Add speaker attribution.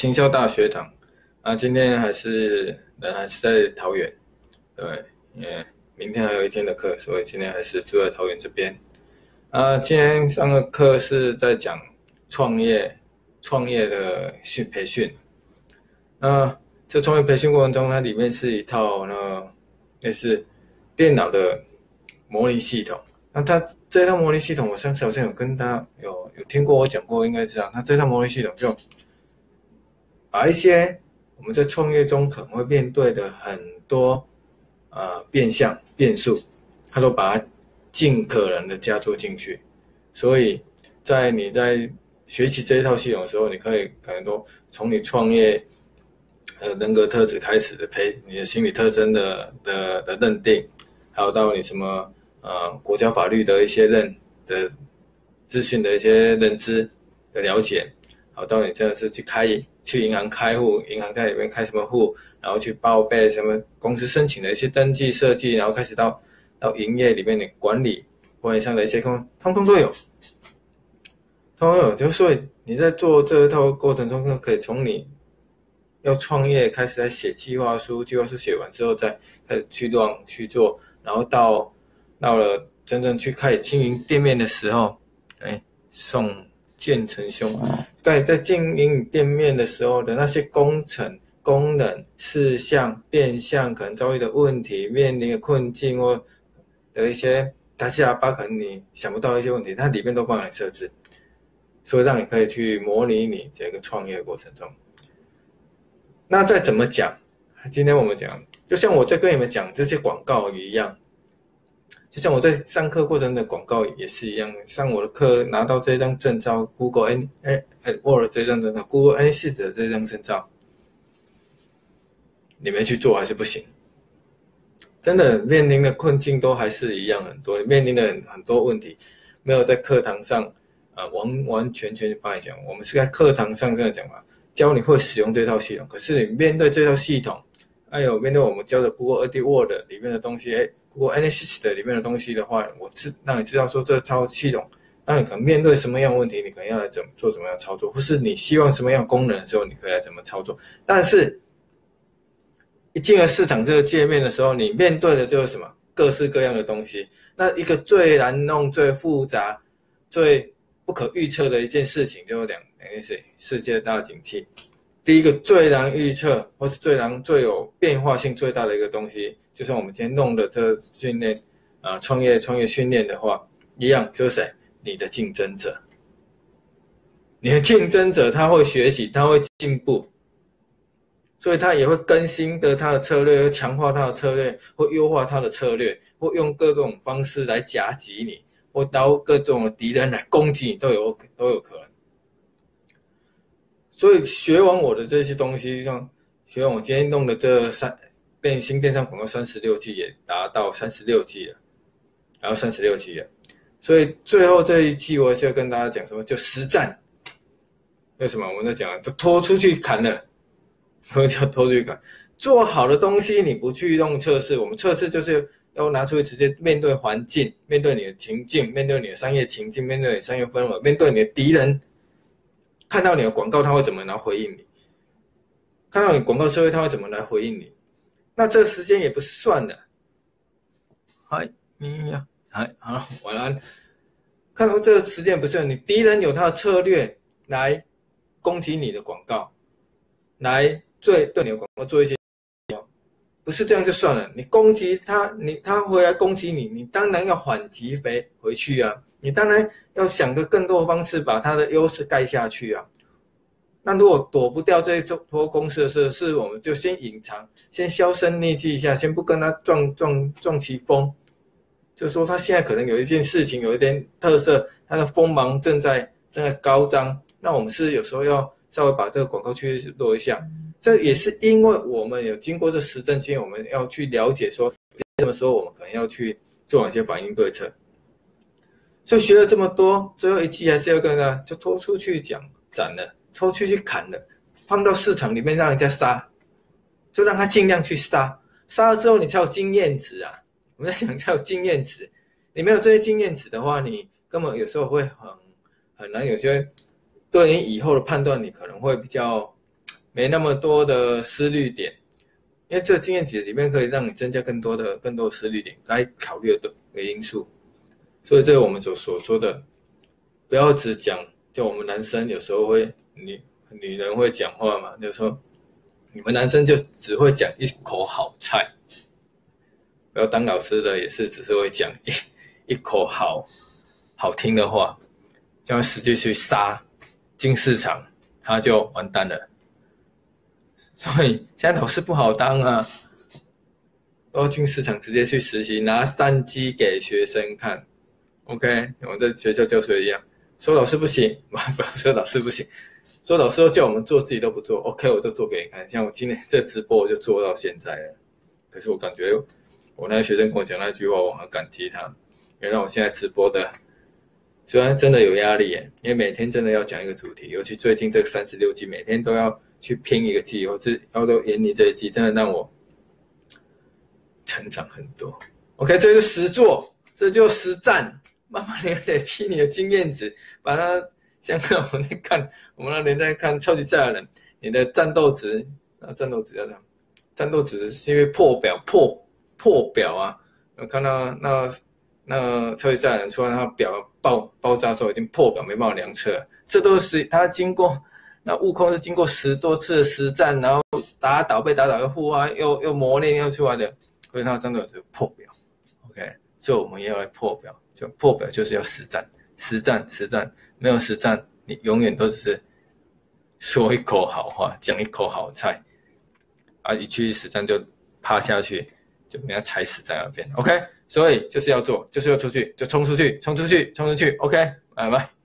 Speaker 1: 新校大学堂啊，今天还是人还是在桃园，对，因为明天还有一天的课，所以今天还是住在桃园这边。啊，今天上的课是在讲创业，创业的训培训。那这创业培训过程中，它里面是一套呢，类似电脑的模拟系统。那它这套模拟系统，我上次好像有跟大家有有听过我讲过，应该知道，它这套模拟系统就。把一些我们在创业中可能会面对的很多呃变相变数，他都把它尽可能的加注进去。所以在你在学习这一套系统的时候，你可以可能都从你创业呃人格特质开始的培你的心理特征的的的认定，还有到你什么呃国家法律的一些认的资讯的一些认知的了解，好到你真的是去开。去银行开户，银行在里面开什么户，然后去报备什么公司申请的一些登记设计，然后开始到到营业里面的管理管理上的一些空，通通都有，通通都有。就所以你在做这一套过程中，就可以从你要创业开始在写计划书，计划书写完之后再开始去乱去做，然后到到了真正去开始经营店面的时候，哎，送。建成兄，在在经营店面的时候的那些工程、功能、事项、变相可能遭遇的问题、面临的困境或的一些杂七杂八可能你想不到一些问题，它里面都帮你设置，所以让你可以去模拟你这个创业过程中。那再怎么讲，今天我们讲，就像我在跟你们讲这些广告一样。就像我在上课过程的广告也是一样，上我的课拿到这张证照，Google N 哎哎 Word 这张证照，Google N 四的这张证照，你们去做还是不行。真的面临的困境都还是一样很多，面临的很多问题，没有在课堂上啊完完全全帮你讲。我们是在课堂上这样讲嘛，教你会使用这套系统。可是你面对这套系统，还有面对我们教的 Google 二 D Word 里面的东西，哎。如果 Analysis 的里面的东西的话，我知让你知道说这套系统，那你可能面对什么样问题，你可能要来怎么做什么样操作，或是你希望什么样功能的时候，你可以来怎么操作。但是，一进了市场这个界面的时候，你面对的就是什么各式各样的东西。那一个最难弄、最复杂、最不可预测的一件事情，就是两两件事：世界大景气。第一个最难预测，或是最难、最有变化性最大的一个东西。就像我们今天弄的这训练，啊，创业创业训练的话，一样就是谁？你的竞争者，你的竞争者他会学习，他会进步，所以他也会更新的他的策略，会强化他的策略，会优化他的策略，会用各种方式来夹击你，或刀各种敌人来攻击你，都有都有可能。所以学完我的这些东西，像学完我今天弄的这三。变新电商广告三十六计也达到三十六计了，然后三十六计了，所以最后这一期我就跟大家讲说，就实战。为什么我们在讲？就拖出去砍了，什么叫拖出去砍？做好的东西你不去用测试，我们测试就是要拿出去直接面对环境，面对你的情境，面对你的商业情境，面对你商业氛围，面对你的敌人，看到你的广告他会怎么来回应你？看到你广告社会他会怎么来回应你？那这个时间也不算的，嗨，你呀，嗨，好，晚安。看到这个时间不算，你敌人有他的策略来攻击你的广告，来对对你的广告做一些，不是这样就算了。你攻击他，你他回来攻击你，你当然要反击回回去啊。你当然要想个更多的方式把它的优势盖下去啊。那如果躲不掉这一波公司的事，是我们就先隐藏，先销声匿迹一下，先不跟他撞撞撞其风。就说他现在可能有一件事情有一点特色，他的锋芒正在正在高涨。那我们是有时候要稍微把这个广告去落一下。这也是因为我们有经过这实证经验，我们要去了解说什么时候我们可能要去做哪些反应对策。就学了这么多，最后一季还是要跟他就拖出去讲斩了。拖出去砍了，放到市场里面让人家杀，就让他尽量去杀，杀了之后你才有经验值啊！我们在想才有经验值，你没有这些经验值的话，你根本有时候会很很难，有些对你以后的判断你可能会比较没那么多的思虑点，因为这个经验值里面可以让你增加更多的更多的思虑点来考虑的的因素。所以这个我们所所说的，不要只讲，就我们男生有时候会女女人会讲话嘛，就说你们男生就只会讲一口好菜，不要当老师的也是只是会讲一一口好好听的话，要实际去杀进市场，他就完蛋了。所以现在老师不好当啊，都进市场直接去实习，拿三机给学生看。OK，我在学校教书一样，说老师不行，麻烦说老师不行，说老师叫我们做自己都不做。OK，我就做给你看。像我今天这直播，我就做到现在了。可是我感觉，我那个学生跟我讲那句话，我很感激他，也让我现在直播的，虽然真的有压力，因为每天真的要讲一个主题，尤其最近这三十六集，每天都要去拼一个季，或是要都演你这一季，真的让我成长很多。OK，这是实做，这就实战。慢慢的累积你的经验值，把它像我们在看，我们那年在看超级赛亚人，你的战斗值啊，战斗值要这样，战斗值是因为破表破破表啊，我看到那那超级赛亚人出来，他表爆爆炸的时候已经破表，没办法量测，这都是他经过那悟空是经过十多次实战，然后打倒被打倒又复活，又又磨练又出来的，所以他战斗值破表，OK，所以我们也要来破表。就破表就是要实战，实战，实战，没有实战，你永远都只是说一口好话，讲一口好菜，啊，一去实战就趴下去，就人家踩死在那边。OK，所以就是要做，就是要出去，就冲出去，冲出去，冲出去。OK，拜拜。